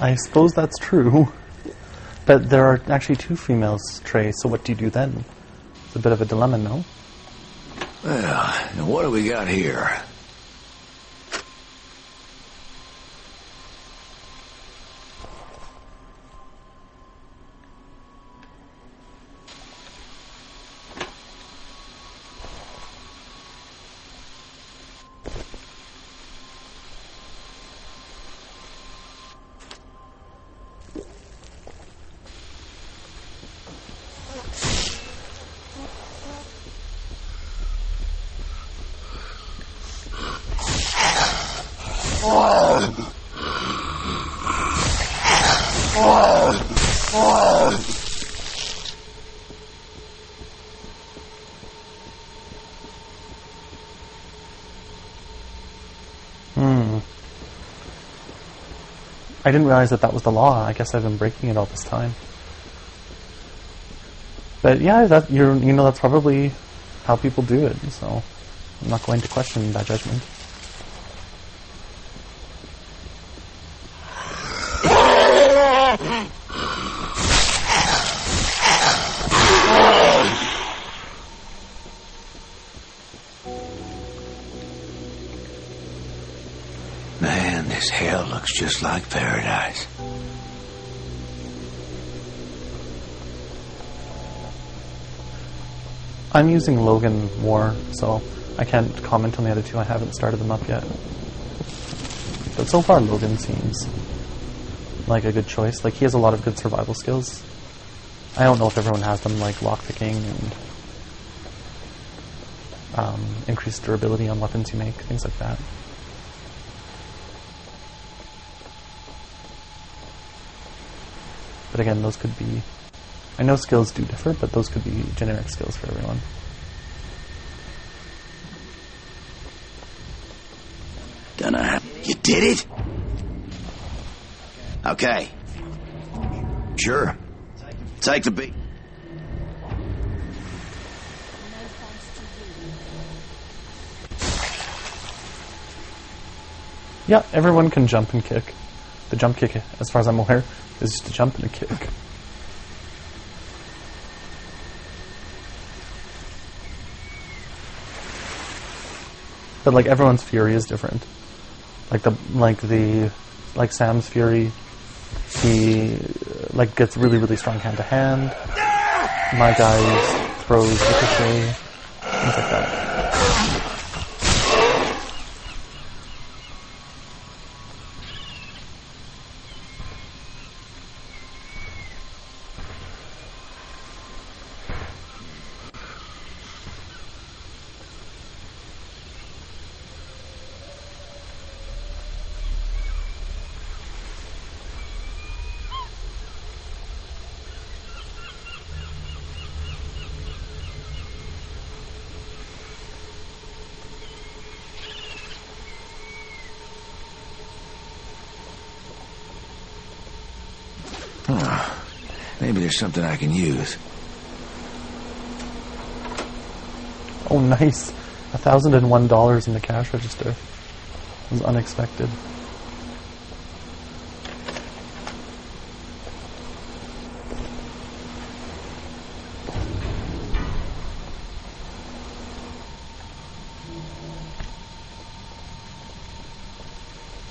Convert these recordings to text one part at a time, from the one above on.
I suppose that's true. But there are actually two females, Trey, so what do you do then? It's a bit of a dilemma, no? Well, what do we got here? Hmm. I didn't realize that that was the law. I guess I've been breaking it all this time. But yeah, that you know that's probably how people do it. So I'm not going to question that judgment. Looks just like paradise. I'm using Logan more, so I can't comment on the other two. I haven't started them up yet. But so far, Logan seems like a good choice. Like he has a lot of good survival skills. I don't know if everyone has them, like lockpicking and um, increased durability on weapons you make, things like that. But again, those could be. I know skills do differ, but those could be generic skills for everyone. Gonna have. You did it? Okay. Sure. Take the beat. Yeah, everyone can jump and kick. The jump kick, as far as I'm aware, is just a jump and a kick. But like everyone's fury is different. Like the like the like Sam's fury, he like gets really really strong hand to hand. My guy throws ricochet, things like that. Maybe there's something I can use. Oh, nice. A thousand and one dollars in the cash register. It was unexpected.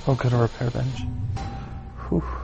Oh, good, a repair bench. Whew.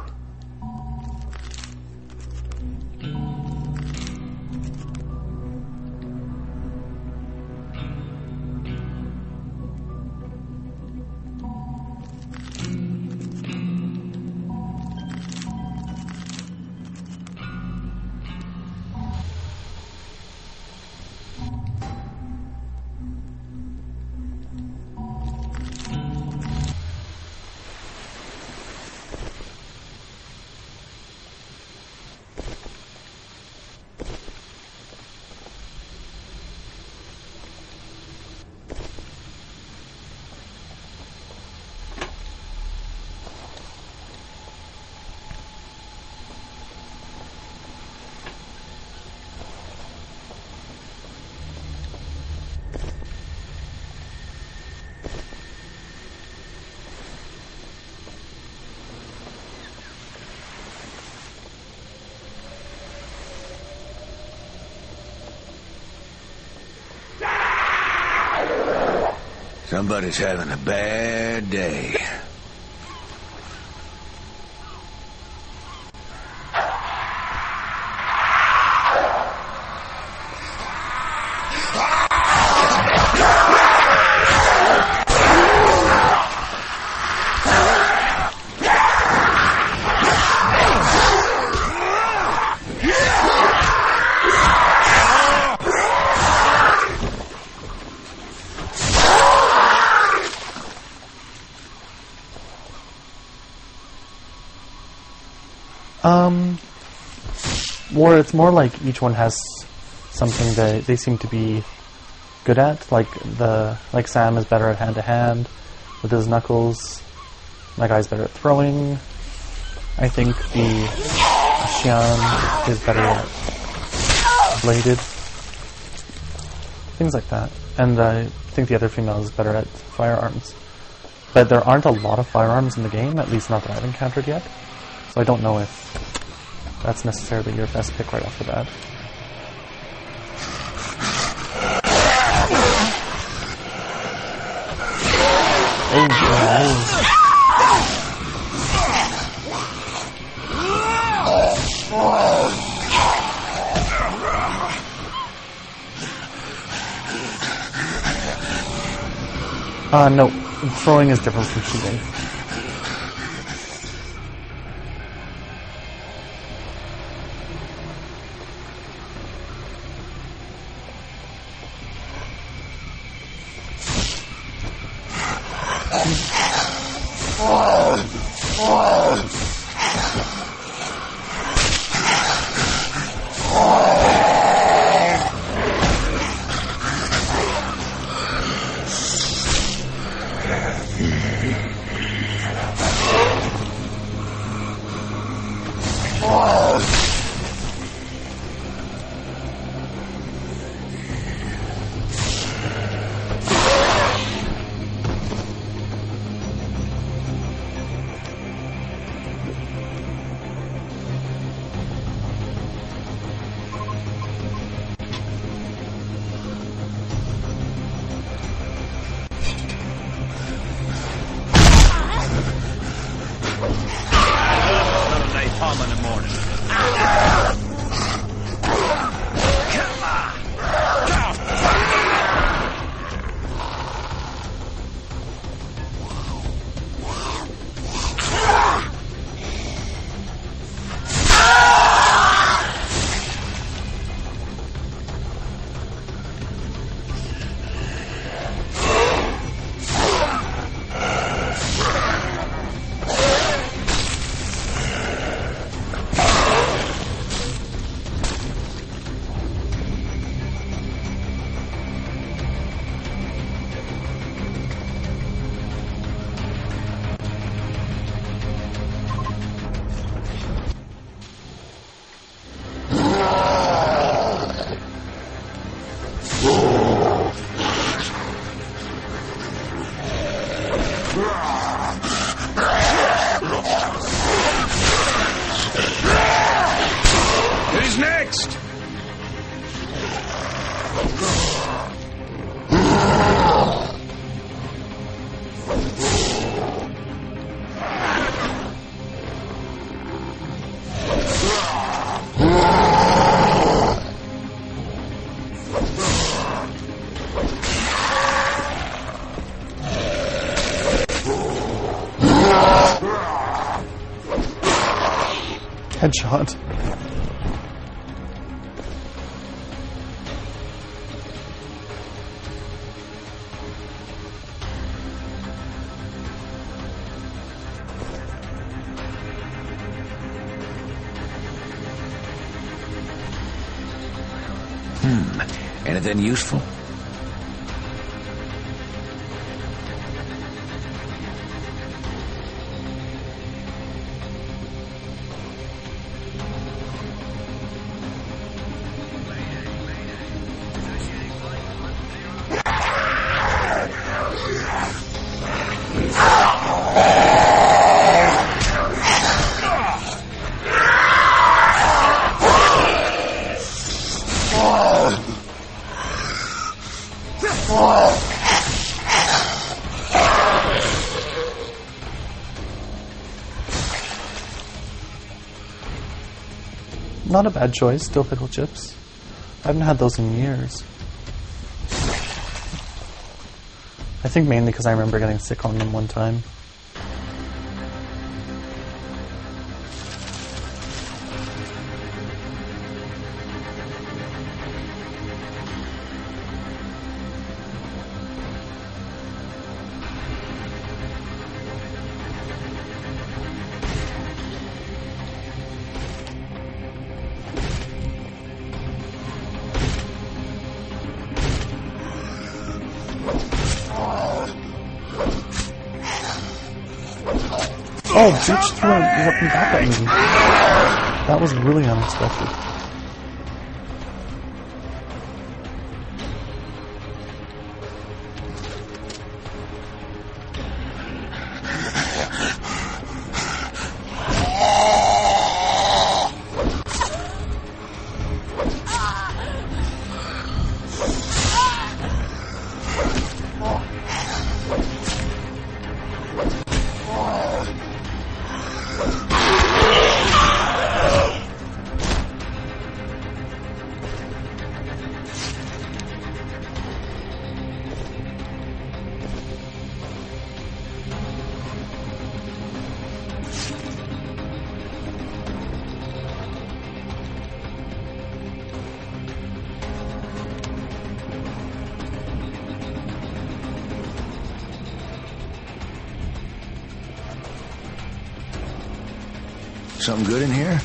Somebody's having a bad day. It's more like each one has something that they seem to be good at. Like the like Sam is better at hand to hand with his knuckles. My guy's better at throwing. I think the Xian is better at bladed. Things like that. And I think the other female is better at firearms. But there aren't a lot of firearms in the game, at least not that I've encountered yet. So I don't know if that's necessarily your best pick right off the bat. Oh, no. Uh, no. Throwing is different from shooting. Saturday Headshot. Hmm, Anything useful? Not a bad choice, Still pickle chips. I haven't had those in years. I think mainly because I remember getting sick on them one time. Oh, bitch threw a weapon back at me. That was really unexpected. Something good in here?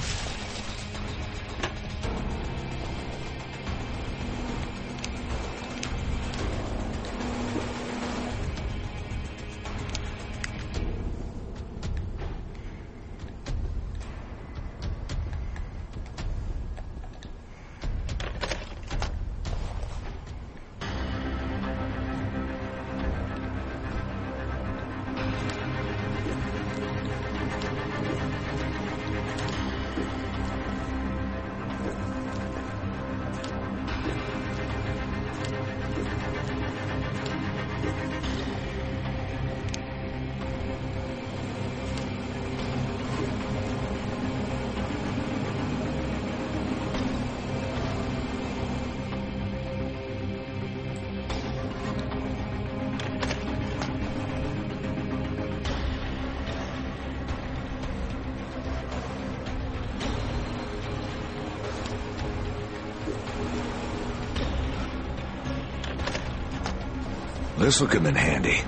This will come in handy.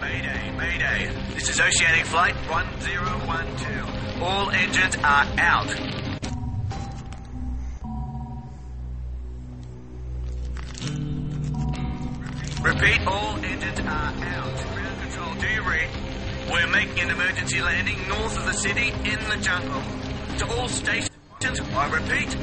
Mayday, Mayday. This is Oceanic Flight 1012. All engines are out. Repeat, all engines are out. Ground control, do you read? We're making an emergency landing north of the city in the jungle. To all stations, I repeat,